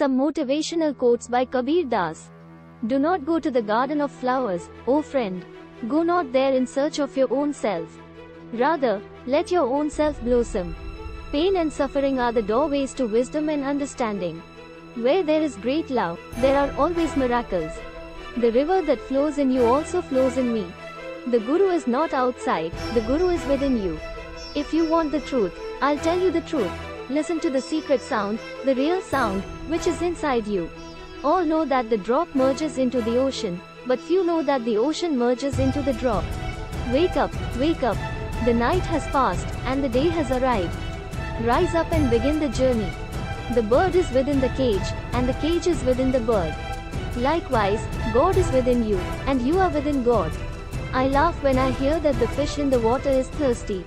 Some motivational quotes by Kabir Das. Do not go to the garden of flowers, O friend. Go not there in search of your own self. Rather, let your own self blossom. Pain and suffering are the doorways to wisdom and understanding. Where there is great love, there are always miracles. The river that flows in you also flows in me. The Guru is not outside, the Guru is within you. If you want the truth, I'll tell you the truth. Listen to the secret sound, the real sound, which is inside you. All know that the drop merges into the ocean, but few know that the ocean merges into the drop. Wake up, wake up. The night has passed, and the day has arrived. Rise up and begin the journey. The bird is within the cage, and the cage is within the bird. Likewise, God is within you, and you are within God. I laugh when I hear that the fish in the water is thirsty.